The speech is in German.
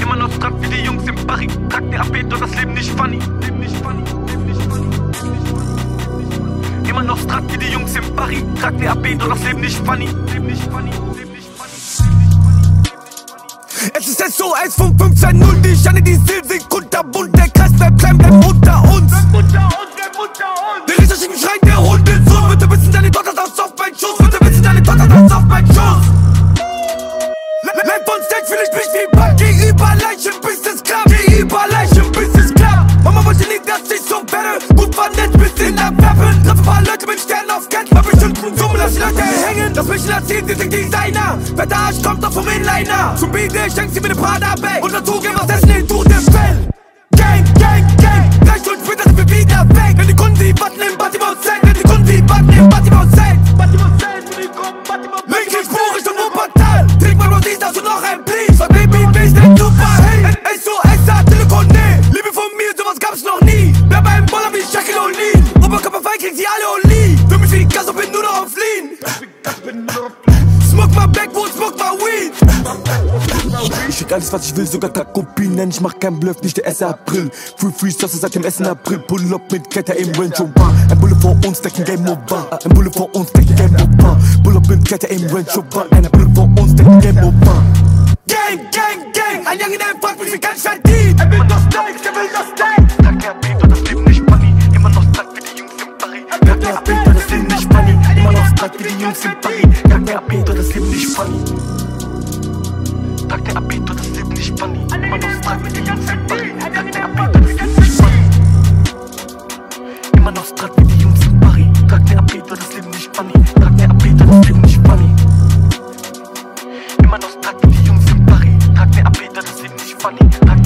Immer noch Strand wie die Jungs im Paris. Trag der AB, doch das Leben nicht funny. Leben nicht funny, Leben nicht funny. Immer noch Strand wie die Jungs im Paris. Trag der AB, doch das Leben nicht funny. Leben nicht funny, Leben nicht funny. Es ist SOS von 15-0, die Schande, die Silben Live on stage fühl ich mich wie Ball. Geh über Leichen, bis es klappt. Geh über Leichen, bis es klappt. Mama wollte nie, dass ich so werde. Gut vernetzt, bis in der Weapon. Treffe paar Leute mit Sternen auf Geld. Bei bestimmten Summen lass die Leute hängen. Lass mich erzählen, die sind Designer. Wer der Arsch kommt doch vom Inliner. Zum Beat, schenkt sie mir ne Prada-Bag. Und dazu gehen was essen in Todesfell. Gang, Ich schick alles, was ich will, sogar Takopin. Nenn ich mach keinen Bluff, nicht der 1. April. Free Free Sauce seit dem 1. April. Pull up mit Ketter im Range Rover. Ein Bulle vor uns, decken Game Over. Ein Bulle vor uns, decken Game Over. Pull up mit Ketter im Range Rover. Ein Bulle vor uns, decken Game Over. Gang, gang, gang. Ein Junge, der fragt mich, wie kann ich verdienen? Er will das Steak, er will das Steak. Trag der doch das Leben nicht funny. Immer noch Strand wie die Jungs im Paris. Trag der doch das Leben nicht funny. Immer noch Strand wie die Jungs im Paris. Trag der doch das Leben nicht funny. funny.